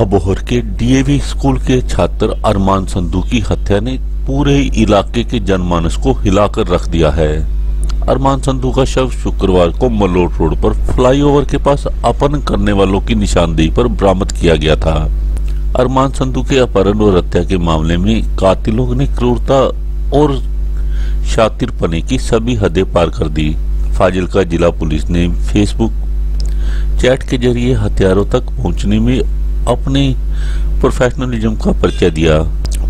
अबोहर के DAV school के छात्र अरमान संधू की हत्या ने पूरे इलाके के जनमानस को हिलाकर रख दिया है। अरमान संधू का शव शुक्रवार को मलोट रोड पर फ्लाईओवर के पास अपहरण करने वालों की निशानदेही पर बरामद किया गया था। अरमान संधू के अपहरण और हत्या के मामले में कातिलों ने क्रूरता और शातिरपने की सभी हदें पार कर दी। फाजिलका जिला पुलिस ने फेसबुक चैट के ज़रिए हथियारों तक पहुँचने में अपने प्रोफेशनलिज्म का परिचय दिया।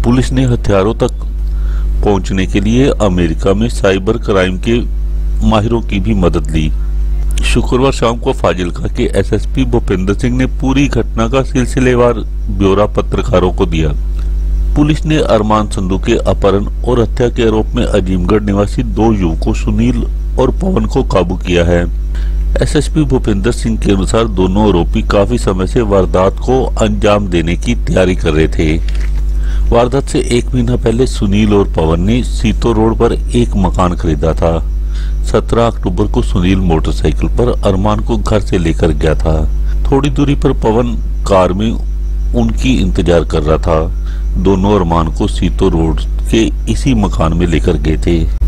पुलिस ने हथियारों तक पहुँचने के लिए अमेरिका में साइबर क्राइम के माहिरों की भी मदद ली। शुक्रवार शाम को फाजिलका के एसएसपी भूपेंद्र सिंह ने पूरी घटना का सिलसिलेवार ब्यौरा पत्रकारों को दिया। पुलिस ने अरमान संधू के अपहरण और हत्या के आरोप में अजीमगढ़ निवासी दो युवकों सुनील और पवन को काबू किया है। एसएसपी भूपेंद्र सिंह के अनुसार दोनों आरोपी काफ़ी समय से वारदात को अंजाम देने की तैयारी कर रहे थे। वारदात से एक महीना पहले सुनील और पवन ने सीतो रोड पर एक मकान खरीदा था। 17 अक्टूबर को सुनील मोटरसाइकिल पर अरमान को घर से लेकर गया था। थोड़ी दूरी पर पवन कार में उनकी इंतज़ार कर रहा था। दोनों अरमान को सीतो रोड के इसी मकान में लेकर गए थे।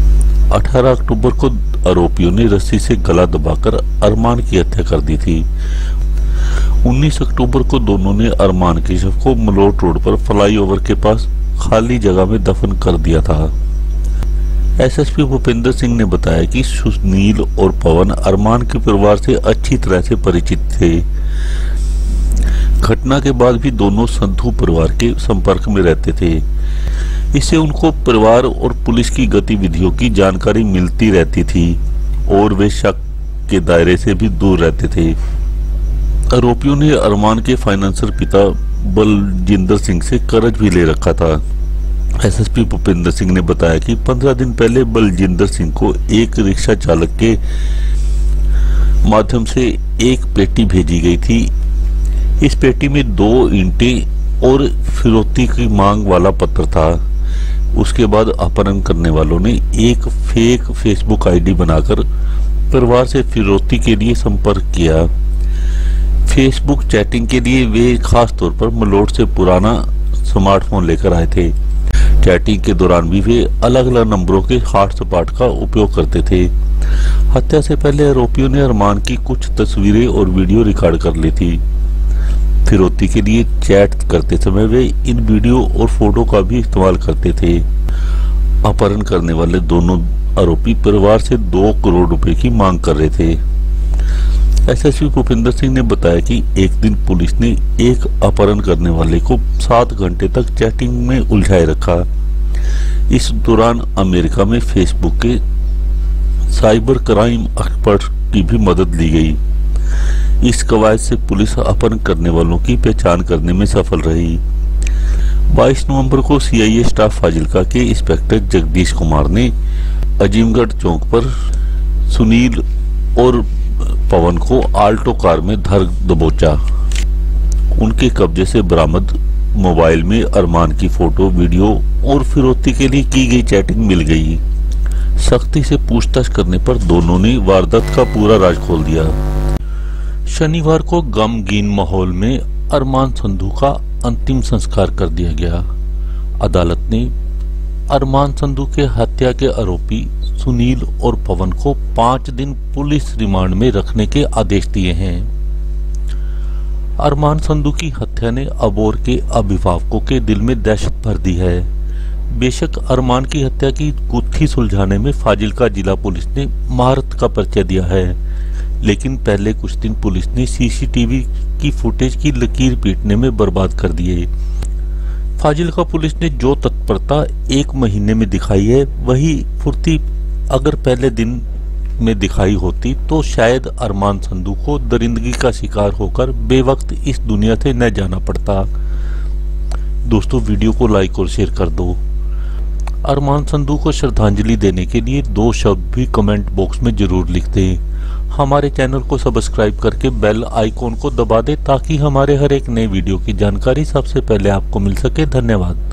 18 अक्टूबर को आरोपियों ने रस्सी से गला दबाकर अरमान की हत्या कर दी थी। 19 अक्टूबर को दोनों ने अरमान के शव को मलोट रोड पर फ्लाईओवर के पास खाली जगह में दफन कर दिया था। एसएसपी भूपेंद्र सिंह ने बताया कि सुनील और पवन अरमान के परिवार से अच्छी तरह से परिचित थे। घटना के बाद भी दोनों संधु परिवार के संपर्क में रहते थे। इससे उनको परिवार और पुलिस की गतिविधियों की जानकारी मिलती रहती थी और वे शक के दायरे से भी दूर रहते थे। आरोपियों ने अरमान के फाइनेंसर पिता बलजिंदर सिंह से कर्ज भी ले रखा था। एसएसपी भूपेंद्र सिंह ने बताया कि 15 दिन पहले बलजिंदर सिंह को एक रिक्शा चालक के माध्यम से एक पेटी भेजी गई थी। इस पेटी में दो ईंटे और फिरौती की मांग वाला पत्र था। उसके बाद अपहरण करने वालों ने एक फेक फेसबुक आईडी बनाकर परिवार से फिरौती के लिए संपर्क किया। फेसबुक चैटिंग के लिए वे खास तौर पर मलोट से पुराना स्मार्टफ़ोन लेकर आए थे। चैटिंग के दौरान भी वे अलग अलग नंबरों के हॉटस्पॉट का उपयोग करते थे। हत्या से पहले आरोपियों ने अरमान की कुछ तस्वीरें और वीडियो रिकॉर्ड कर ली थी। फिरौती के लिए चैट करते समय वे इन वीडियो और फ़ोटो का भी इस्तेमाल करते थे। अपहरण करने वाले दोनों आरोपी परिवार से दो करोड़ रुपए की मांग कर रहे थे। एसएसपी भूपेंद्र सिंह ने बताया कि एक दिन पुलिस ने एक अपहरण करने वाले को सात घंटे तक चैटिंग में उलझाए रखा। इस दौरान अमेरिका में फेसबुक के साइबर क्राइम एक्सपर्ट की भी मदद ली गई। इस कवायद से पुलिस अपहरण करने वालों की पहचान करने में सफल रही। 22 नवंबर को सीआईए स्टाफ फाजिलका के इंस्पेक्टर जगदीश कुमार ने अजीमगढ़ चौक पर सुनील और पवन को आल्टो कार में धर दबोचा। उनके कब्जे से बरामद मोबाइल में अरमान की फ़ोटो, वीडियो और फिरौती के लिए की गई चैटिंग मिल गई। सख्ती से पूछताछ करने पर दोनों ने वारदात का पूरा राज खोल दिया। शनिवार को गमगीन माहौल में अरमान संधू का अंतिम संस्कार कर दिया गया। अदालत ने अरमान संधू के हत्या के आरोपी सुनील और पवन को पाँच दिन पुलिस रिमांड में रखने के आदेश दिए हैं। अरमान संधू की हत्या ने अबोर के अभिभावकों के दिल में दहशत भर दी है। बेशक अरमान की हत्या की गुत्थी सुलझाने में फाजिलका जिला पुलिस ने महारत का परिचय दिया है। लेकिन पहले कुछ दिन पुलिस ने सीसीटीवी की फुटेज की लकीर पीटने में बर्बाद कर दिए फाजिलका पुलिस ने जो तत्परता एक महीने में दिखाई है, वही फुर्ती अगर पहले दिन में दिखाई होती तो शायद अरमान संधू को दरिंदगी का शिकार होकर बेवक्त इस दुनिया से न जाना पड़ता। दोस्तों, वीडियो को लाइक और शेयर कर दो। अरमान संधू को श्रद्धांजलि देने के लिए दो शब्द भी कमेंट बॉक्स में ज़रूर लिख दें हमारे चैनल को सब्सक्राइब करके बेल आइकॉन को दबा दें ताकि हमारे हर एक नए वीडियो की जानकारी सबसे पहले आपको मिल सके। धन्यवाद।